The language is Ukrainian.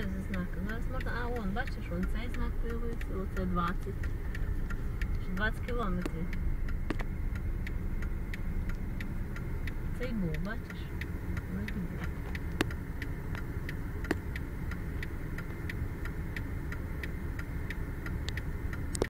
знак. Зараз можна. А, вон, бачиш, вон цей знак появився, оце 20. 20 кілометрів. Цей був, бачиш?